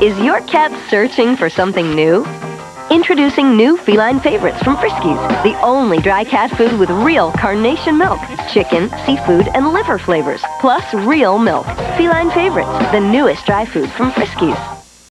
Is your cat searching for something new? Introducing new feline favorites from Friskies, the only dry cat food with real carnation milk, chicken, seafood, and liver flavors, plus real milk. Feline favorites, the newest dry food from Friskies.